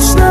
it's not